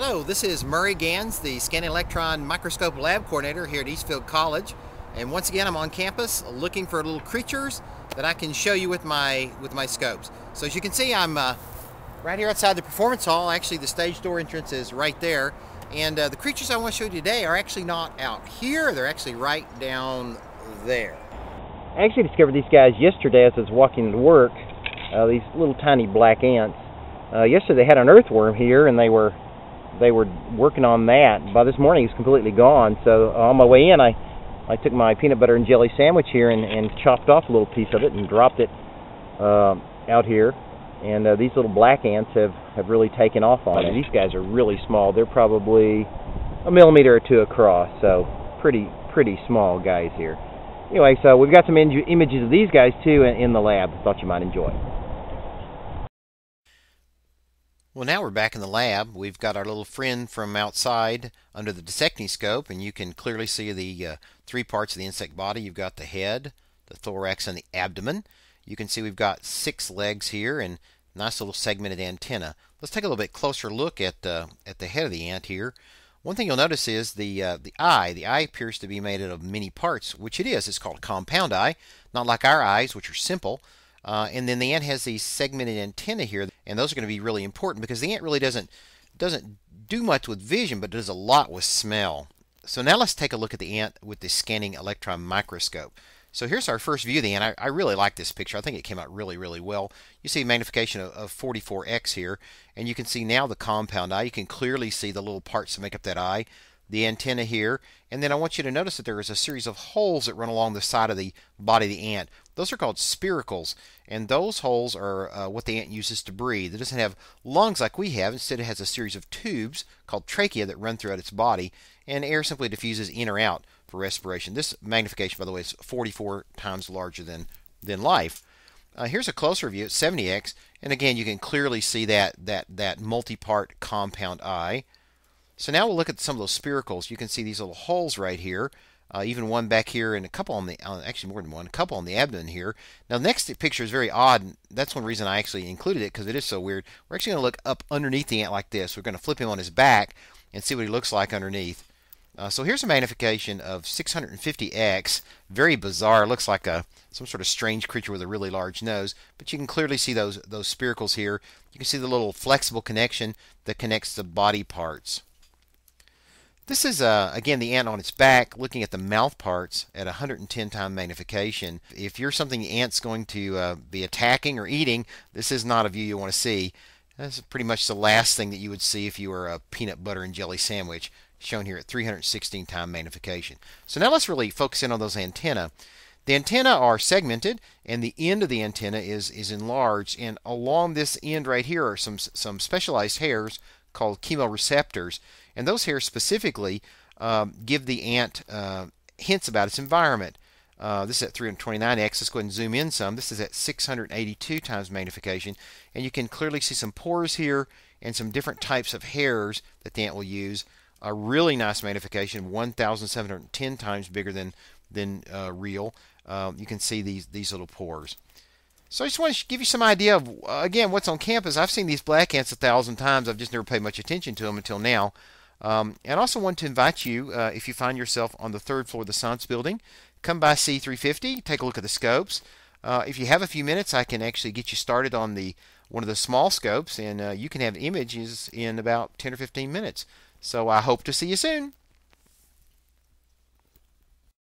Hello, this is Murry Gans, the Scanning Electron Microscope Lab Coordinator here at Eastfield College. And once again, I'm on campus looking for little creatures that I can show you with my with my scopes. So as you can see, I'm uh, right here outside the Performance Hall. Actually, the stage door entrance is right there. And uh, the creatures I want to show you today are actually not out here. They're actually right down there. I actually discovered these guys yesterday as I was walking to work. Uh, these little tiny black ants. Uh, yesterday they had an earthworm here, and they were they were working on that. By this morning, it was completely gone. So on my way in, I I took my peanut butter and jelly sandwich here and, and chopped off a little piece of it and dropped it uh, out here. And uh, these little black ants have have really taken off on it. These guys are really small. They're probably a millimeter or two across. So pretty pretty small guys here. Anyway, so we've got some images of these guys too in, in the lab. Thought you might enjoy. Well, now we're back in the lab. We've got our little friend from outside under the dissecting scope, and you can clearly see the uh, three parts of the insect body. You've got the head, the thorax, and the abdomen. You can see we've got six legs here and nice little segmented antenna. Let's take a little bit closer look at uh, at the head of the ant here. One thing you'll notice is the uh, the eye. The eye appears to be made out of many parts, which it is. It's called compound eye, not like our eyes, which are simple. Uh, and then the ant has these segmented antennae here, and those are going to be really important because the ant really doesn't doesn't do much with vision, but does a lot with smell. So now let's take a look at the ant with the scanning electron microscope. So here's our first view of the ant. I, I really like this picture. I think it came out really, really well. You see magnification of, of 44x here, and you can see now the compound eye. You can clearly see the little parts that make up that eye the antenna here, and then I want you to notice that there is a series of holes that run along the side of the body of the ant. Those are called spiracles, and those holes are uh, what the ant uses to breathe. It doesn't have lungs like we have. Instead, it has a series of tubes called trachea that run throughout its body, and air simply diffuses in or out for respiration. This magnification, by the way, is 44 times larger than, than life. Uh, here's a closer view at 70x, and again, you can clearly see that, that, that multi-part compound eye. So now we'll look at some of those spiracles. You can see these little holes right here. Uh, even one back here and a couple on the, actually more than one, a couple on the abdomen here. Now the next picture is very odd. that's one reason I actually included it because it is so weird. We're actually going to look up underneath the ant like this. We're going to flip him on his back and see what he looks like underneath. Uh, so here's a magnification of 650x. Very bizarre. Looks like a some sort of strange creature with a really large nose. But you can clearly see those those spiracles here. You can see the little flexible connection that connects the body parts. This is, uh, again, the ant on its back looking at the mouth parts at 110 time magnification. If you're something the ant's going to uh, be attacking or eating, this is not a view you want to see. That's pretty much the last thing that you would see if you were a peanut butter and jelly sandwich, shown here at 316 time magnification. So now let's really focus in on those antennae. The antennae are segmented, and the end of the antenna is, is enlarged. And along this end right here are some, some specialized hairs called chemoreceptors. And those hairs specifically um, give the ant uh, hints about its environment. Uh, this is at 329x. Let's go ahead and zoom in some. This is at 682 times magnification. And you can clearly see some pores here and some different types of hairs that the ant will use. A really nice magnification, 1,710 times bigger than, than uh, real. Um, you can see these, these little pores. So I just want to give you some idea of, uh, again, what's on campus. I've seen these black ants a thousand times. I've just never paid much attention to them until now. Um, and also want to invite you, uh, if you find yourself on the third floor of the Science Building, come by C350, take a look at the scopes. Uh, if you have a few minutes, I can actually get you started on the one of the small scopes, and uh, you can have images in about 10 or 15 minutes. So I hope to see you soon.